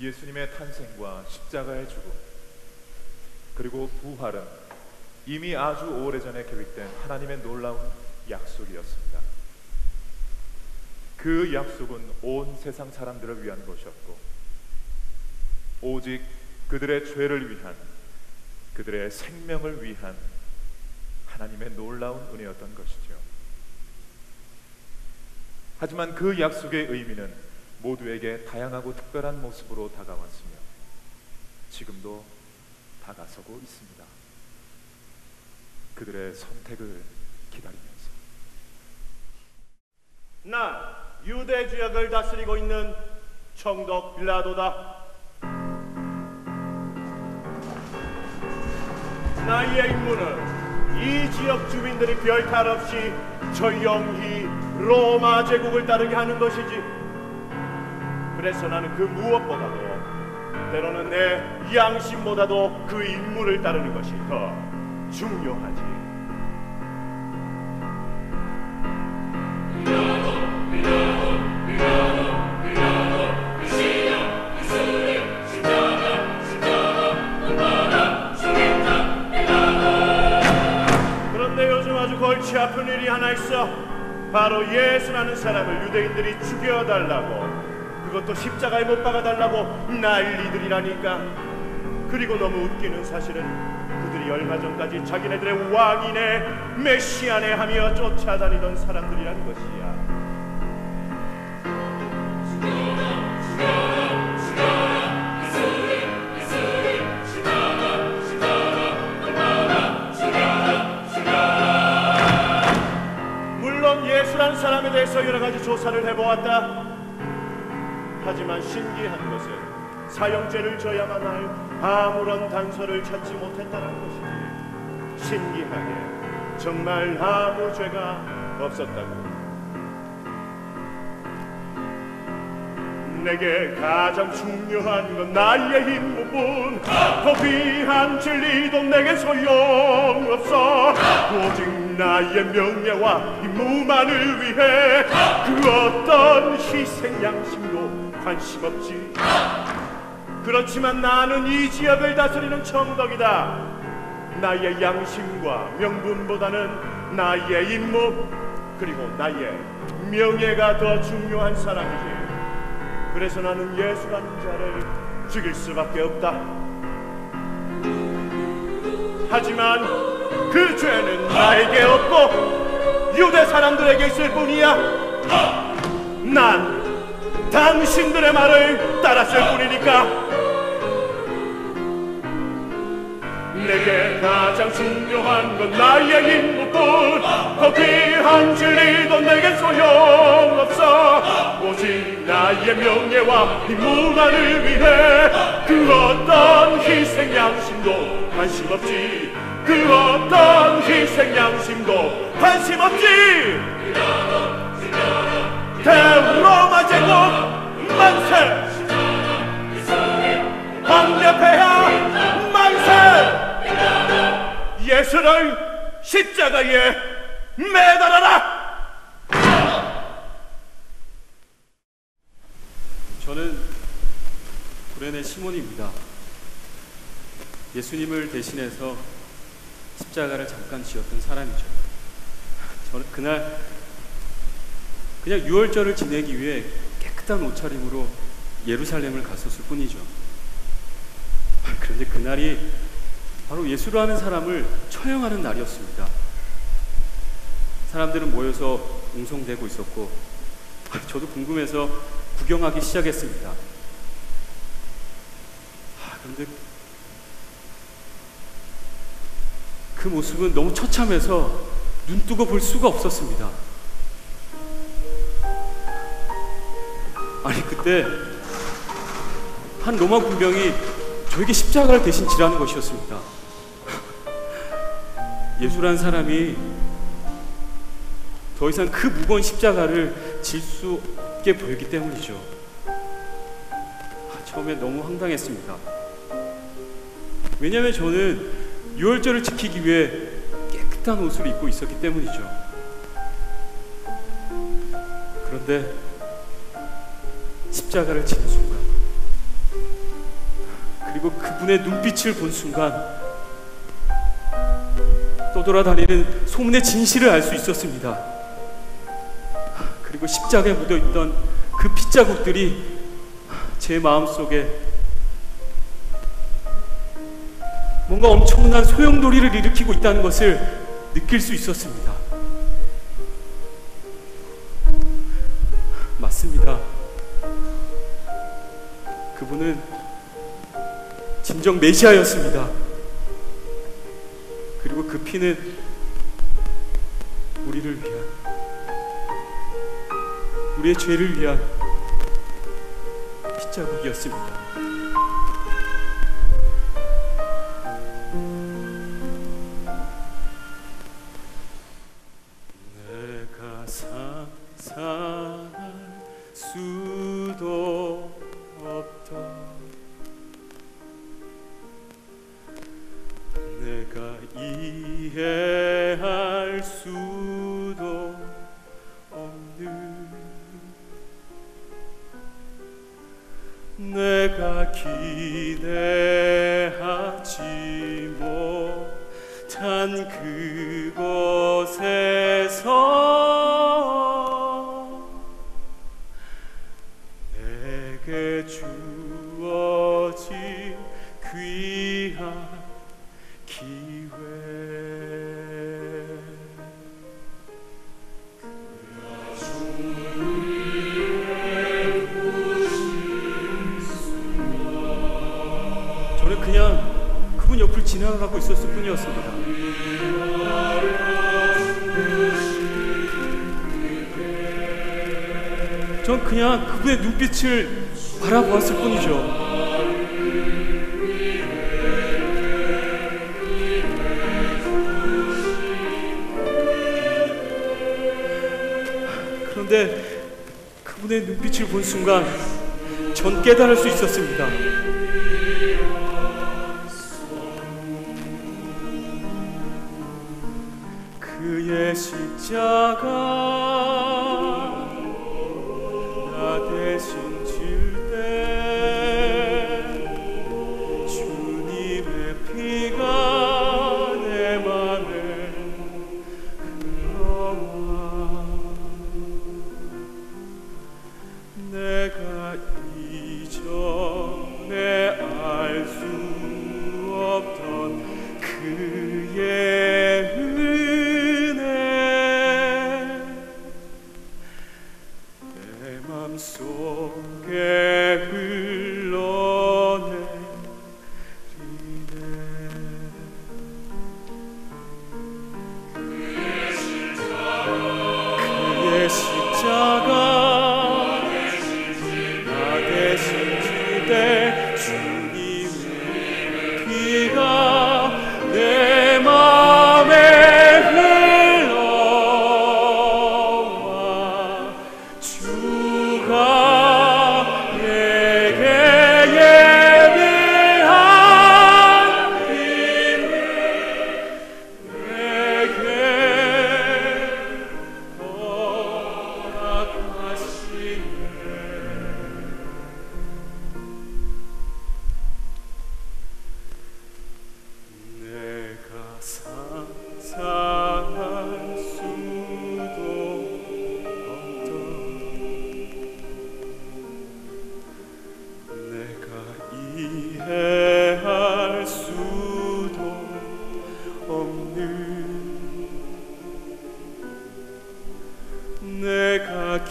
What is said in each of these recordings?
예수님의 탄생과 십자가의 죽음 그리고 부활은 이미 아주 오래전에 계획된 하나님의 놀라운 약속이었습니다. 그 약속은 온 세상 사람들을 위한 것이었고 오직 그들의 죄를 위한 그들의 생명을 위한 하나님의 놀라운 은혜였던 것이죠. 하지만 그 약속의 의미는 모두에게 다양하고 특별한 모습으로 다가왔으며 지금도 다가서고 있습니다. 그들의 선택을 기다리면서 난 유대 지역을 다스리고 있는 총독 빌라도다. 나의 임무는 이 지역 주민들이 별 탈 없이 조용히 로마 제국을 따르게 하는 것이지. 그래서 나는 그 무엇보다도 때로는 내 양심보다도 그 임무를 따르는 것이 더 중요하지. 그런데 요즘 아주 골치 아픈 일이 하나 있어. 바로 예수라는 사람을 유대인들이 죽여달라고. 그것도 십자가에 못 박아달라고 난리들이라니까. 그리고 너무 웃기는 사실은 그들이 얼마 전까지 자기네들의 왕이네 메시아네 하며 쫓아다니던 사람들이라는 것이야. 물론 예수라는 사람에 대해서 여러 가지 조사를 해보았다. 하지만 신기한 것은 사형죄를 져야만 할 아무런 단서를 찾지 못했다는 것이지. 신기하게 정말 아무 죄가 없었다고. 내게 가장 중요한 건 나의 임무뿐 더 귀한 진리도 내게 소용없어 오직 나의 명예와 임무만을 위해 그 어떤 희생 양심도 관심 없지 그렇지만 나는 이 지역을 다스리는 청덕이다 나의 양심과 명분보다는 나의 임무 그리고 나의 명예가 더 중요한 사람이지 그래서 나는 예수라는 자를 죽일 수밖에 없다. 하지만 그 죄는 나에게 없고 유대 사람들에게 있을 뿐이야. 난 당신들의 말을 따랐을 뿐이니까. 내게 가장 중요한 건 나의 임무뿐 더 귀한 진리도 내게 소용없어 오직 나의 명예와 임무만을 위해 그 어떤 희생 양심도 관심 없지 그 어떤 희생 양심도 관심 없지 대로마 제국 만세 황제 폐하 만세 예수를 십자가에 매달아라 저는 구레네 시몬입니다. 예수님을 대신해서 십자가를 잠깐 지었던 사람이죠. 저는 그날 그냥 유월절을 지내기 위해 깨끗한 옷차림으로 예루살렘을 갔었을 뿐이죠. 그런데 그날이 바로 예수라는 사람을 처형하는 날이었습니다. 사람들은 모여서 웅성대고 있었고 저도 궁금해서 구경하기 시작했습니다. 아, 그런데 그 모습은 너무 처참해서 눈 뜨고 볼 수가 없었습니다. 아니 그때 한 로마 군병이 저에게 십자가를 대신 지라는 것이었습니다. 예수란 사람이 더 이상 그 무거운 십자가를 질 수 없게 보였기 때문이죠. 아, 처음에 너무 황당했습니다. 왜냐하면 저는 유월절을 지키기 위해 깨끗한 옷을 입고 있었기 때문이죠. 그런데 십자가를 지는 순간 그리고 그분의 눈빛을 본 순간 떠돌아다니는 소문의 진실을 알 수 있었습니다. 그리고 십자가에 묻어 있던 그 핏자국들이 제 마음속에 뭔가 엄청난 소용돌이를 일으키고 있다는 것을 느낄 수 있었습니다. 맞습니다. 그분은 진정 메시아였습니다. 그리고 그 피는 우리를 위한 우리의 죄를 위한 핏자국이었습니다. 못한 그곳에서 내게 주어진 귀한 기회 저는 그냥 그분 옆을 지나가고 있었을 뿐이었습니다. 전 그냥 그분의 눈빛을 바라보았을 뿐이죠. 그런데 그분의 눈빛을 본 순간 전 깨달을 수 있었습니다. 내가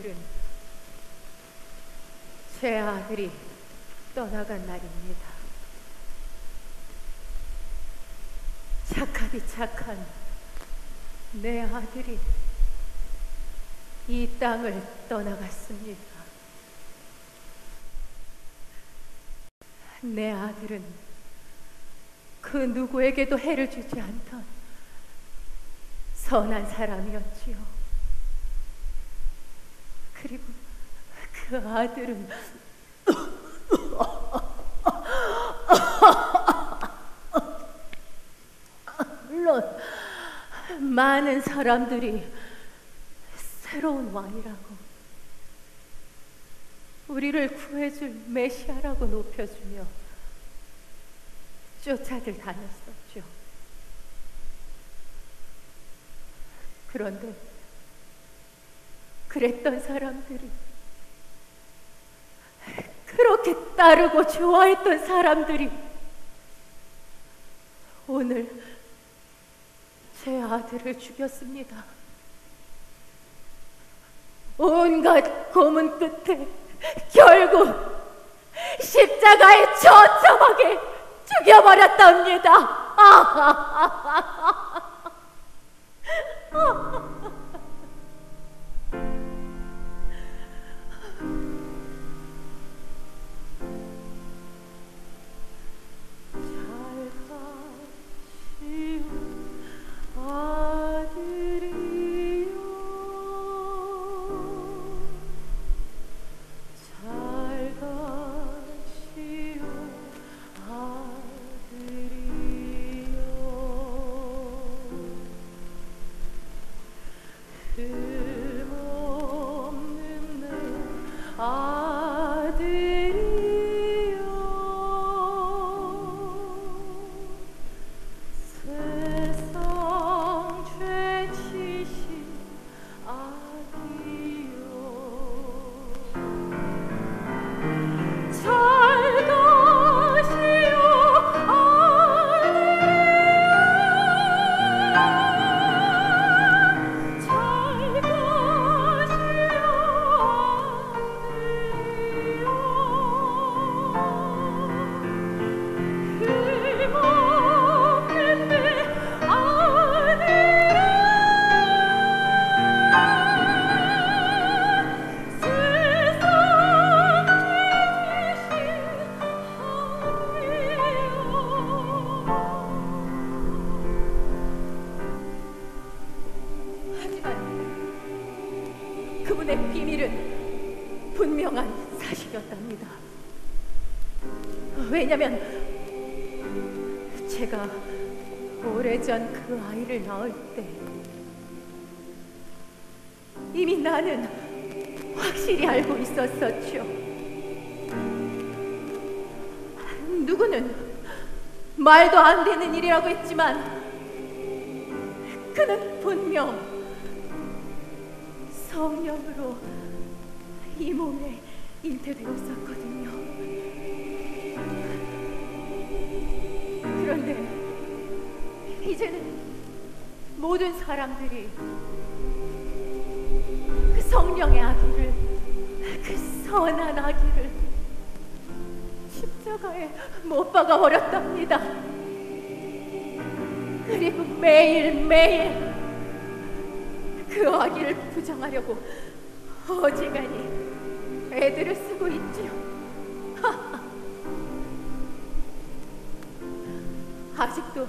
오늘은 제 아들이 떠나간 날입니다. 착하디 착한 내 아들이 이 땅을 떠나갔습니다. 내 아들은 그 누구에게도 해를 주지 않던 선한 사람이었지요. 그리고 그 아들은 물론 많은 사람들이 새로운 왕이라고 우리를 구해줄 메시아라고 높여주며 쫓아들 다녔었죠. 그런데 그랬던 사람들이 그렇게 따르고 좋아했던 사람들이 오늘 제 아들을 죽였습니다. 온갖 고문 끝에 결국 십자가에 처참하게 죽여버렸답니다. 아이를 낳을 때 이미 나는 확실히 알고 있었었죠. 누구는 말도 안 되는 일이라고 했지만 그는 분명 성령으로 이 몸에 잉태되었었거 모든 사람들이 그 성령의 아기를 그 선한 아기를 십자가에 못 박아 버렸답니다. 그리고 매일매일 그 아기를 부정하려고 어지간히 애들을 쓰고 있지요. 아직도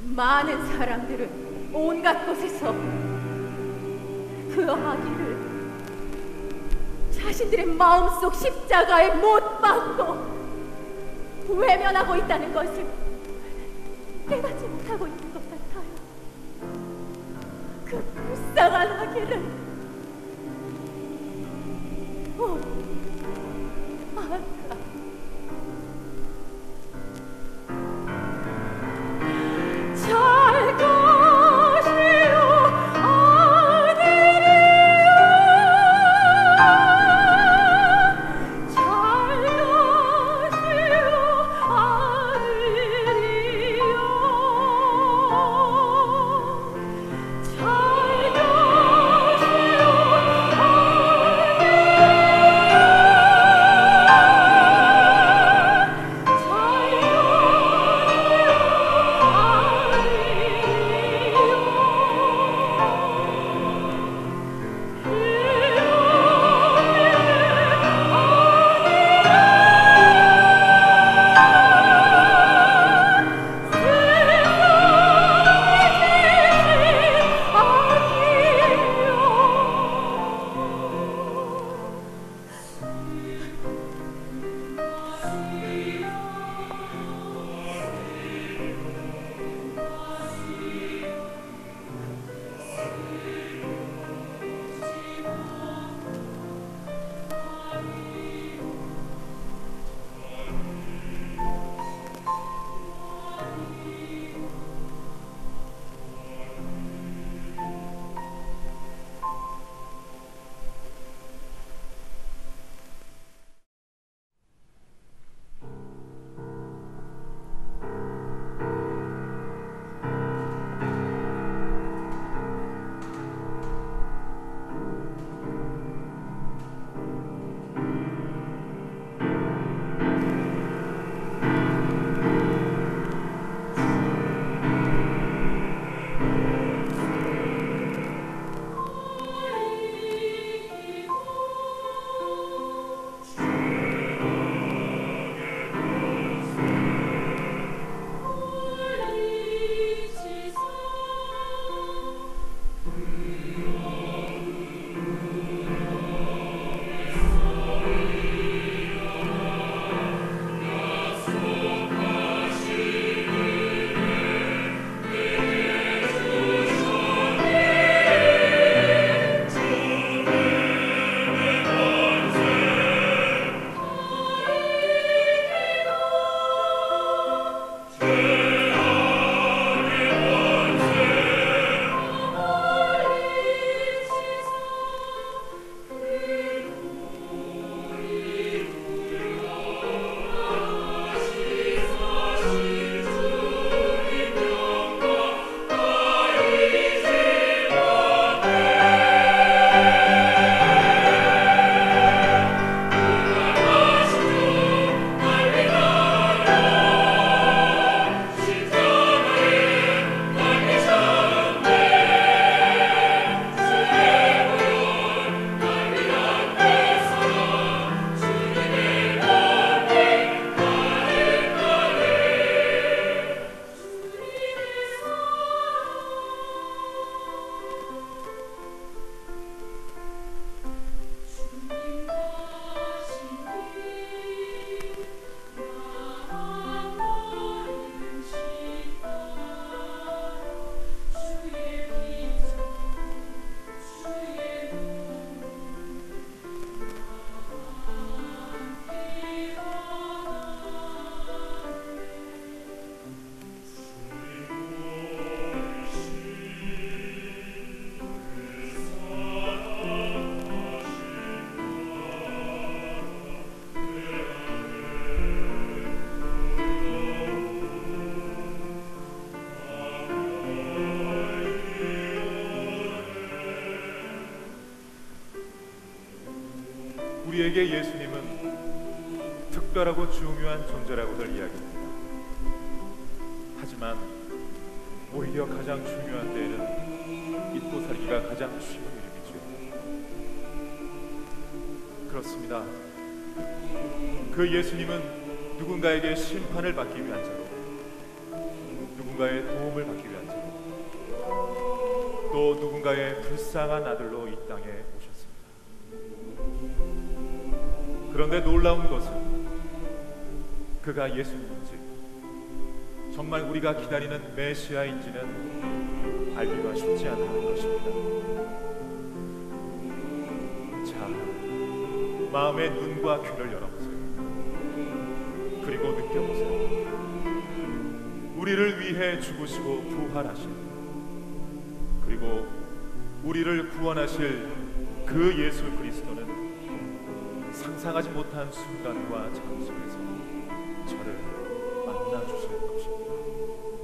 많은 사람들은 온갖 곳에서 그 아기를 자신들의 마음속 십자가에 못 박고 외면하고 있다는 것을 깨닫지 못하고 있는 것 같아요. 그 불쌍한 아기를 오, 아 우리에게 예수님은 특별하고 중요한 존재라고들 이야기합니다. 하지만 오히려 가장 중요한 때에는 잊고 살기가 가장 쉬운 일이죠. 그렇습니다. 그 예수님은 누군가에게 심판을 받기 위한 자로, 누군가의 도움을 받기 위한 자로, 또 누군가의 불쌍한 아들로 이 땅에 놀라운 것은 그가 예수님인지 정말 우리가 기다리는 메시아인지는 알기가 쉽지 않다는 것입니다. 자, 마음의 눈과 귀를 열어보세요. 그리고 느껴보세요. 우리를 위해 죽으시고 부활하신 그리고 우리를 구원하실 그 예수 그리스도는 상상하지 못한 순간과 장소에서 저를 만나주실 것입니다.